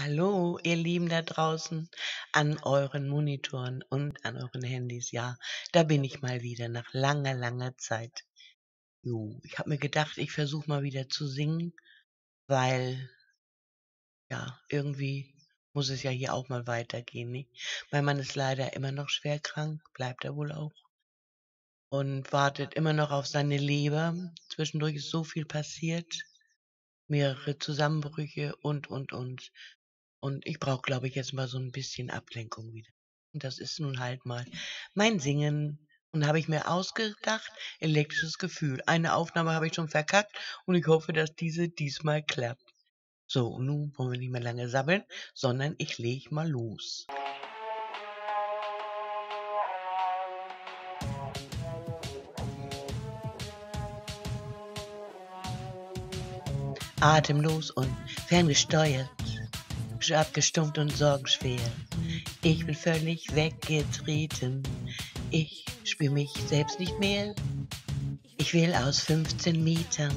Hallo, ihr Lieben da draußen an euren Monitoren und an euren Handys. Ja, da bin ich mal wieder nach langer, langer Zeit. Jo, ich habe mir gedacht, ich versuche mal wieder zu singen, weil ja, irgendwie muss es ja hier auch mal weitergehen, nicht? Mein Mann ist leider immer noch schwer krank, bleibt er wohl auch. Und wartet immer noch auf seine Leber. Zwischendurch ist so viel passiert. Mehrere Zusammenbrüche und, und, und. Und ich brauche, glaube ich, jetzt mal so ein bisschen Ablenkung wieder. Und das ist nun halt mal mein Singen. Und da habe ich mir ausgedacht, elektrisches Gefühl. Eine Aufnahme habe ich schon verkackt und ich hoffe, dass diese diesmal klappt. So, und nun wollen wir nicht mehr lange sabbeln, sondern ich lege mal los. Atemlos und ferngesteuert abgestumpft und sorgenschwer. Ich bin völlig weggetreten. Ich spür mich selbst nicht mehr. Ich will aus 15 Metern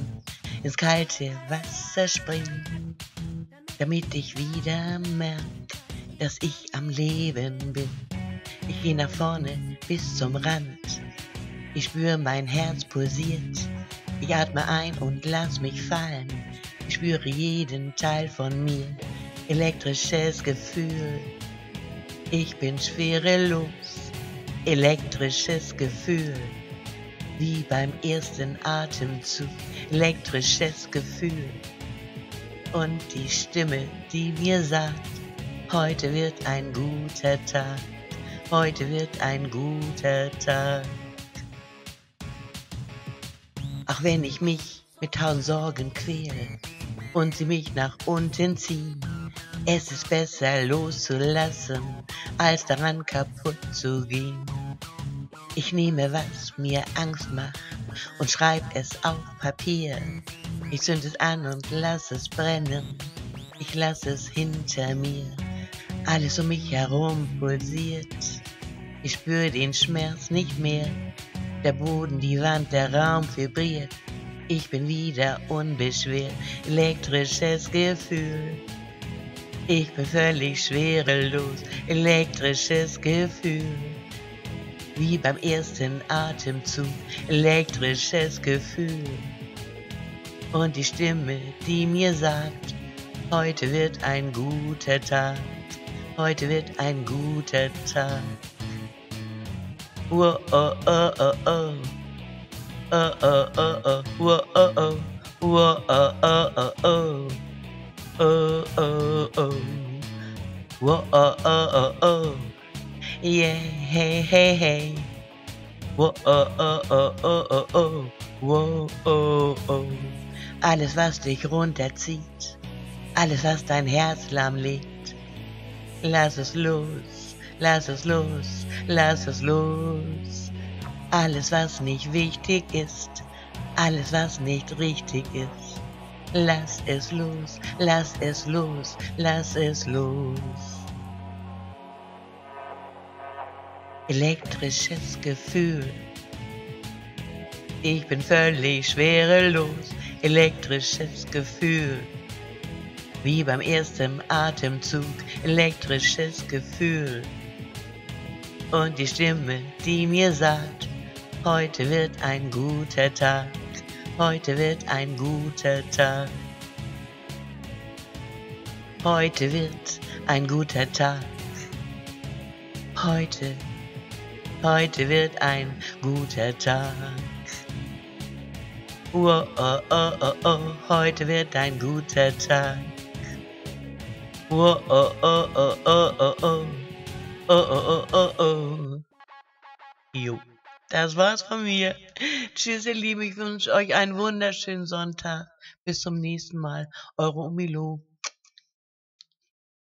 ins kalte Wasser springen, damit ich wieder merk, dass ich am Leben bin. Ich geh nach vorne bis zum Rand. Ich spür mein Herz pulsiert. Ich atme ein und lass mich fallen. Ich spüre jeden Teil von mir elektrisches Gefühl. Ich bin schwerelos, elektrisches Gefühl. Wie beim ersten Atemzug, elektrisches Gefühl. Und die Stimme, die mir sagt, heute wird ein guter Tag, heute wird ein guter Tag. Auch wenn ich mich mit tausend Sorgen quäle und sie mich nach unten ziehen, es ist besser loszulassen, als daran kaputt zu gehen. Ich nehme, was mir Angst macht und schreib es auf Papier. Ich zünd es an und lass es brennen. Ich lass es hinter mir. Alles um mich herum pulsiert. Ich spür den Schmerz nicht mehr. Der Boden, die Wand, der Raum vibriert. Ich bin wieder unbeschwert. Elektrisches Gefühl. Ich bin völlig schwerelos, elektrisches Gefühl. Wie beim ersten Atemzug, elektrisches Gefühl. Und die Stimme, die mir sagt, heute wird ein guter Tag, heute wird ein guter Tag. Whoa, oh, oh, oh, oh. Oh, oh, oh, oh, whoa, oh, oh, whoa, oh, oh, oh, oh oh, oh, oh. Whoa, oh, oh, oh, oh. Yeah, hey, hey, hey. Whoa, oh, oh, oh, oh, oh, oh. Whoa, oh, oh. Alles, was dich runterzieht, alles, was dein Herz lahmlegt, lass es los, lass es los, lass es los. Alles, was nicht wichtig ist, alles, was nicht richtig ist, Lass es los, lass es los, lass es los. Elektrisches Gefühl. Ich bin völlig schwerelos, elektrisches Gefühl. Wie beim ersten Atemzug, elektrisches Gefühl. Und die Stimme, die mir sagt, heute wird ein guter Tag. Heute wird ein guter Tag. Heute wird ein guter Tag. Heute, heute wird ein guter Tag. Oh, oh, oh, oh, oh, heute wird ein guter Tag. Oh, oh, oh, oh, oh, oh, oh, oh, oh, oh, oh, oh. Jo. Das war's von mir. Tschüss, ihr Lieben. Ich wünsche euch einen wunderschönen Sonntag. Bis zum nächsten Mal. Eure Umilo.